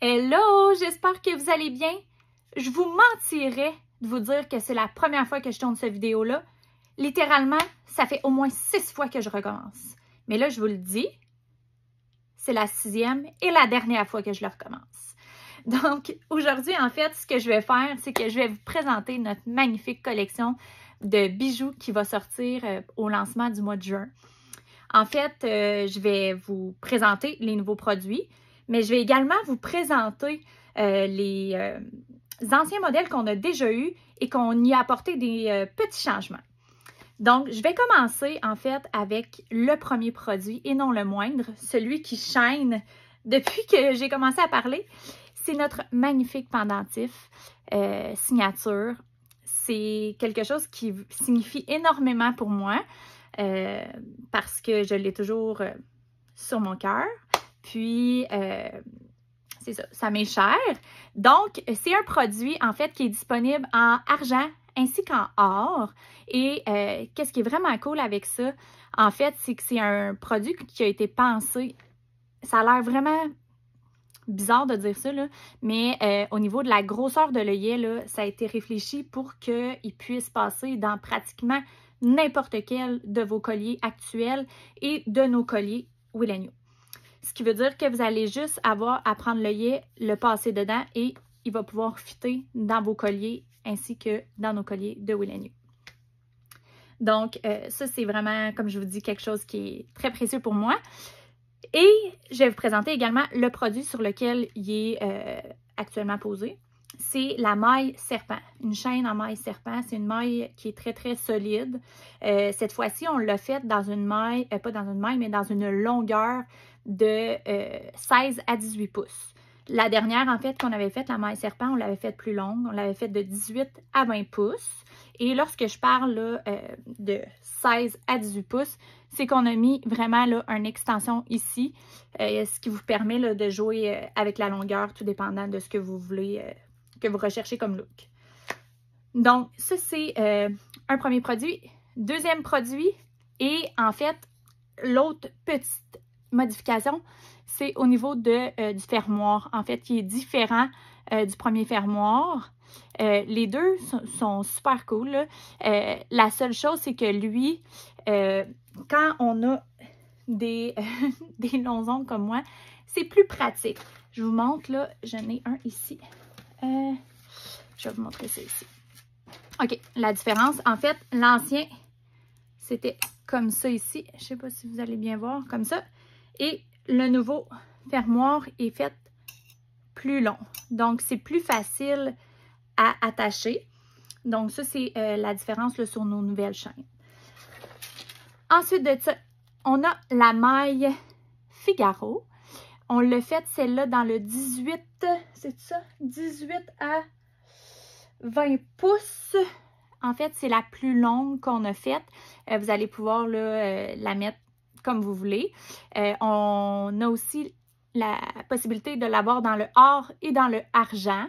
Hello, j'espère que vous allez bien. Je vous mentirais de vous dire que c'est la première fois que je tourne cette vidéo-là. Littéralement, ça fait au moins six fois que je recommence. Mais là, je vous le dis, c'est la sixième et la dernière fois que je le recommence. Donc, aujourd'hui, en fait, ce que je vais faire, c'est que je vais vous présenter notre magnifique collection de bijoux qui va sortir euh, au lancement du mois de juin. En fait, euh, je vais vous présenter les nouveaux produits, mais je vais également vous présenter euh, les euh, anciens modèles qu'on a déjà eus et qu'on y a apporté des euh, petits changements. Donc, je vais commencer en fait avec le premier produit et non le moindre, celui qui chaîne depuis que j'ai commencé à parler. C'est notre magnifique pendentif signature. C'est quelque chose qui signifie énormément pour moi parce que je l'ai toujours sur mon cœur. Puis, euh, c'est ça, ça m'est cher. Donc, c'est un produit, en fait, qui est disponible en argent ainsi qu'en or. Et euh, qu'est-ce qui est vraiment cool avec ça, en fait, c'est que c'est un produit qui a été pensé. Ça a l'air vraiment bizarre de dire ça, là, mais euh, au niveau de la grosseur de l'œillet, ça a été réfléchi pour qu'il puisse passer dans pratiquement n'importe quel de vos colliers actuels et de nos colliers Willenio. Ce qui veut dire que vous allez juste avoir à prendre l'œillet, le passer dedans et il va pouvoir fitter dans vos colliers ainsi que dans nos colliers de Willenio. Donc, euh, ça, c'est vraiment, comme je vous dis, quelque chose qui est très précieux pour moi. Et je vais vous présenter également le produit sur lequel il est euh, actuellement posé. C'est la maille serpent, une chaîne en maille serpent. C'est une maille qui est très, très solide. Euh, cette fois-ci, on l'a faite dans une maille, euh, pas dans une maille, mais dans une longueur de 16 à 18 pouces. La dernière, en fait, qu'on avait faite, la maille serpent, on l'avait faite plus longue. On l'avait faite de 18 à 20 pouces. Et lorsque je parle euh, de 16 à 18 pouces, c'est qu'on a mis vraiment là, une extension ici, euh, ce qui vous permet de jouer euh, avec la longueur, tout dépendant de ce que vous voulez, euh, que vous recherchez comme look. Donc, ça, c'est euh, un premier produit. Deuxième produit, et en fait, l'autre petite modification, c'est au niveau de, euh, du fermoir, en fait, qui est différent euh, du premier fermoir. Les deux sont, super cool. la seule chose, c'est que lui, quand on a des, des longs ongles comme moi, c'est plus pratique. Je vous montre, là, j'en ai un ici. Euh, je vais vous montrer ça ici. OK, la différence, en fait, l'ancien, c'était comme ça ici. Je sais pas si vous allez bien voir, comme ça. Et le nouveau fermoir est fait plus long. Donc, c'est plus facile à attacher. Donc, ça, c'est euh, la différence sur nos nouvelles chaînes. Ensuite de ça, on a la maille Figaro. On l'a fait, celle-là, dans le 18, c'est ça? 18 à 20 pouces. En fait, c'est la plus longue qu'on a faite. Euh, vous allez pouvoir euh, la mettre comme vous voulez. Euh, on a aussi la possibilité de l'avoir dans le or et dans le argent.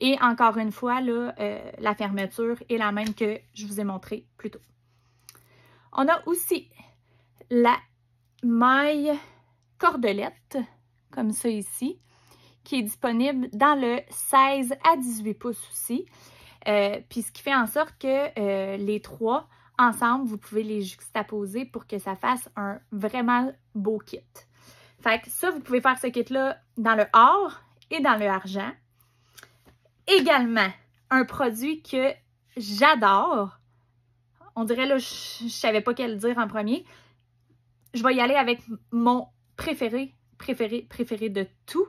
Et encore une fois, la fermeture est la même que je vous ai montré plus tôt. On a aussi la maille cordelette, comme ça ici, qui est disponible dans le 16 à 18 pouces aussi. Euh, puis ce qui fait en sorte que euh, les trois, ensemble, vous pouvez les juxtaposer pour que ça fasse un vraiment beau kit. Fait que ça, vous pouvez faire ce kit-là dans le or et dans le argent. Également, un produit que j'adore. On dirait là, je, je savais pas quel dire en premier. Je vais y aller avec mon préféré, préféré, préféré de tout.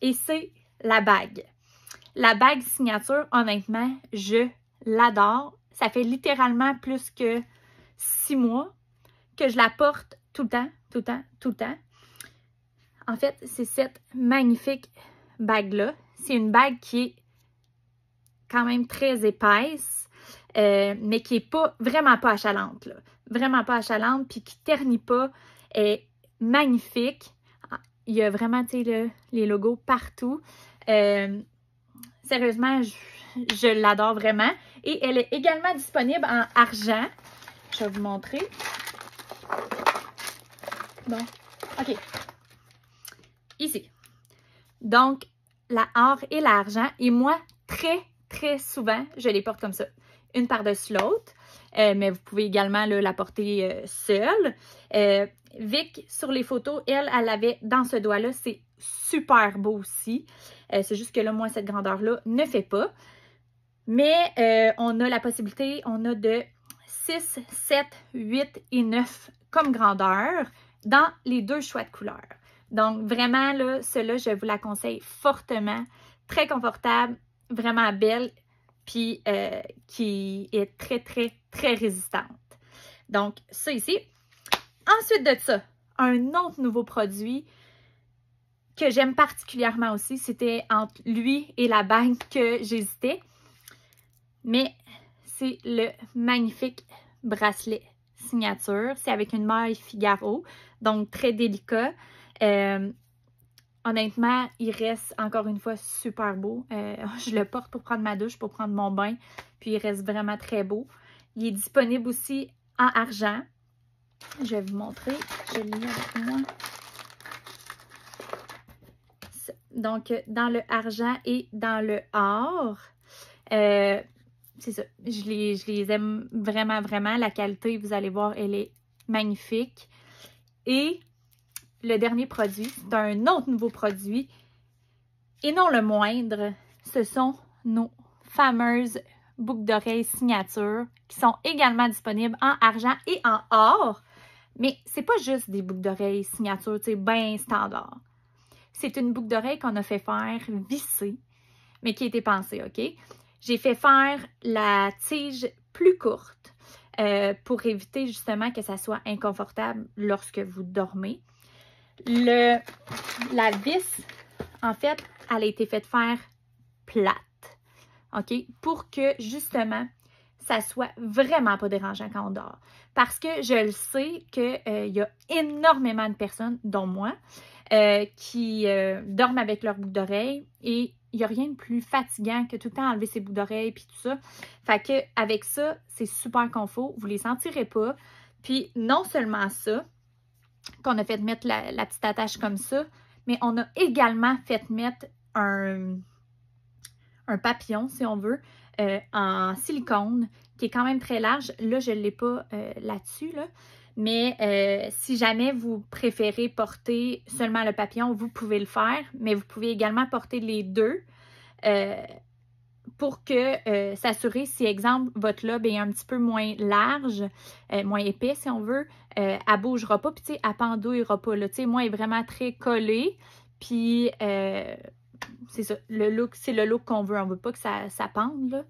Et c'est la bague. La bague signature, honnêtement, je l'adore. Ça fait littéralement plus que six mois que je la porte tout le temps, tout le temps, tout le temps. En fait, c'est cette magnifique bague-là. C'est une bague qui est quand même très épaisse, euh, mais qui est pas vraiment pas achalante. Là. Vraiment pas achalante, puis qui ternit pas. Est magnifique. Il y a vraiment, les logos partout. Euh, sérieusement, je, je l'adore vraiment. Et elle est également disponible en argent. Je vais vous montrer. Bon, OK. Ici. Donc, la or et l'argent. Et moi, très, très souvent, je les porte comme ça. Une par-dessus l'autre. Euh, mais vous pouvez également la porter euh, seule. Euh, Vic, sur les photos, elle, elle avait dans ce doigt-là. C'est super beau aussi. c'est juste que là, moi, cette grandeur-là ne fait pas. Mais on a la possibilité, on a de 6, 7, 8 et 9 comme grandeur dans les deux choix de couleurs. Donc, vraiment, là, cela, je vous la conseille fortement. Très confortable, vraiment belle, puis euh, qui est très, très, très résistante. Donc, ça ici. Ensuite de ça, un autre nouveau produit que j'aime particulièrement aussi, c'était entre lui et la bague que j'hésitais. Mais c'est le magnifique bracelet signature. C'est avec une maille Figaro, donc très délicat. Euh, honnêtement, il reste encore une fois super beau. Euh, je le porte pour prendre ma douche, pour prendre mon bain, puis il reste vraiment très beau. Il est disponible aussi en argent. Je vais vous montrer. Je l'ai avec moi. Donc, dans le argent et dans le or. Euh, c'est ça. Je les, je les aime vraiment, vraiment. La qualité, vous allez voir, elle est magnifique. Et le dernier produit, c'est un autre nouveau produit. Et non le moindre, ce sont nos fameuses boucles d'oreilles signature qui sont également disponibles en argent et en or. Mais c'est pas juste des boucles d'oreilles signature, tu sais, bien standard. C'est une boucle d'oreille qu'on a fait faire visser, mais qui a été pensée, OK? J'ai fait faire la tige plus courte euh, pour éviter justement que ça soit inconfortable lorsque vous dormez. Le, la vis, en fait, elle a été faite faire plate. OK? Pour que justement, ça soit vraiment pas dérangeant quand on dort. Parce que je le sais qu'il euh, y a énormément de personnes, dont moi, euh, qui dorment avec leur boucle d'oreille et il n'y a rien de plus fatigant que tout le temps enlever ses boucles d'oreilles puis tout ça. Fait que avec ça, c'est super confort. Vous les sentirez pas. Puis non seulement ça, qu'on a fait mettre la, petite attache comme ça, mais on a également fait mettre un papillon, si on veut, euh, en silicone, qui est quand même très large. Là, je ne l'ai pas euh, là-dessus, là. Mais euh, si jamais vous préférez porter seulement le papillon, vous pouvez le faire, mais vous pouvez également porter les deux pour que s'assurer si, exemple, votre lobe est un petit peu moins large, moins épais si on veut, elle ne bougera pas, puis tu sais, elle pendouillera pas. Là, moi, elle est vraiment très collée, puis c'est ça, le look, c'est le look qu'on veut, on veut pas que ça, ça pende, là.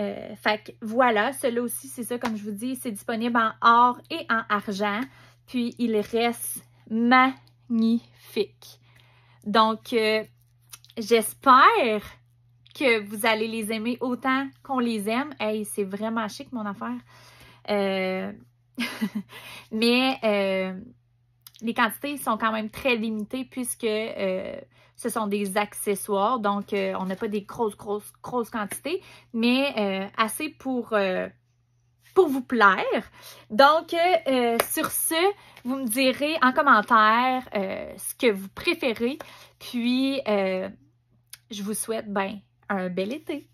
Euh, fait que voilà, celui-là aussi, c'est ça, comme je vous dis, c'est disponible en or et en argent. Puis, il reste magnifique. Donc, euh, j'espère que vous allez les aimer autant qu'on les aime. Hey, c'est vraiment chic, mon affaire. Euh, mais les quantités sont quand même très limitées puisque ce sont des accessoires, donc euh, on n'a pas des grosses, grosses, grosses quantités, mais euh, assez pour, euh, pour vous plaire. Donc, sur ce, vous me direz en commentaire ce que vous préférez, puis je vous souhaite ben, un bel été.